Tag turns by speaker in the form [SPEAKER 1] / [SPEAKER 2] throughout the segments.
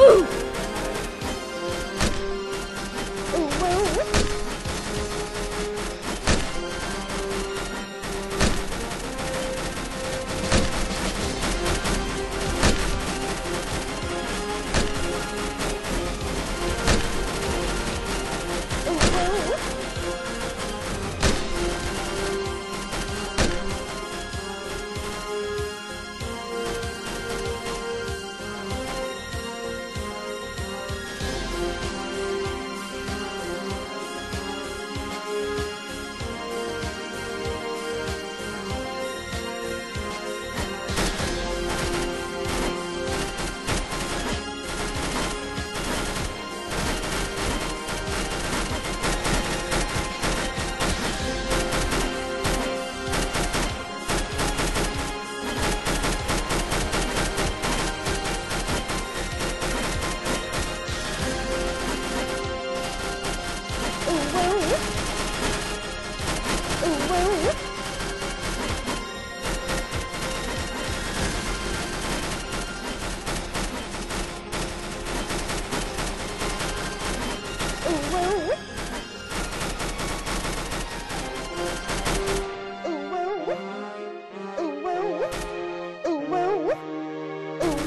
[SPEAKER 1] Ooh.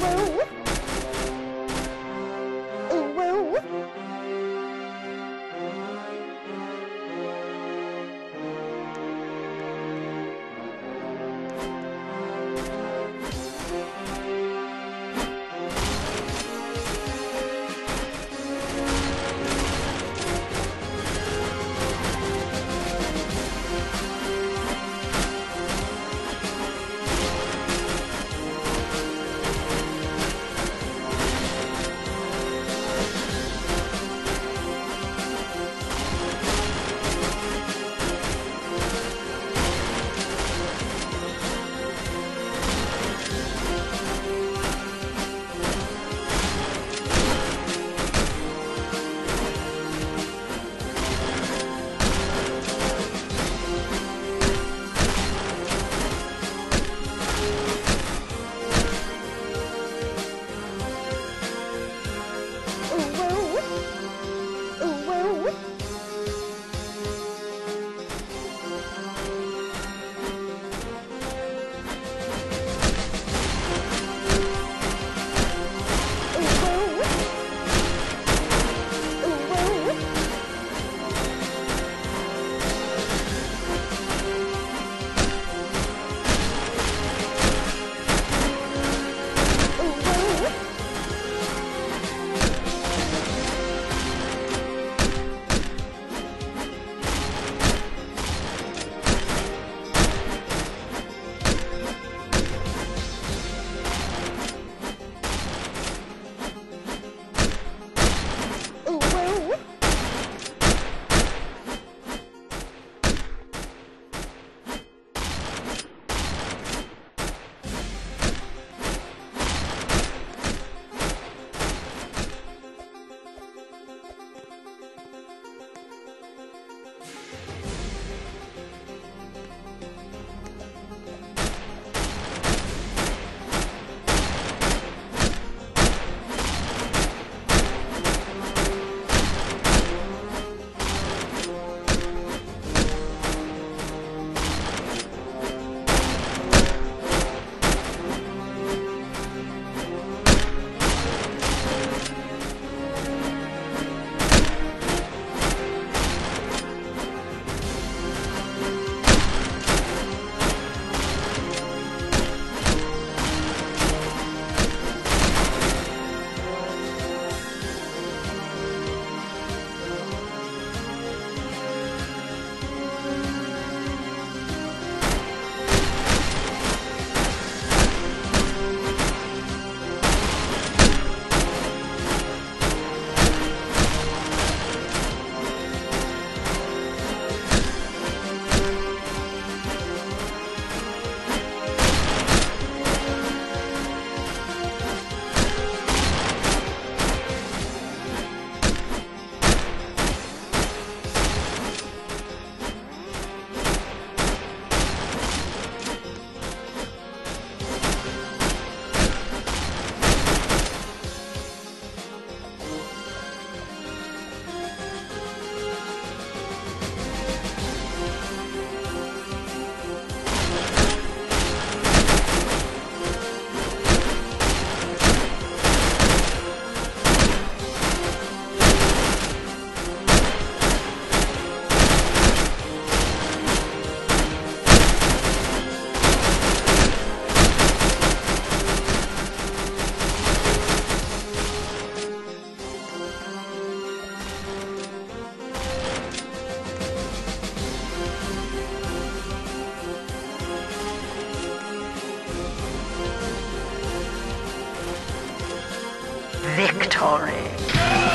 [SPEAKER 1] Woo!
[SPEAKER 2] victory.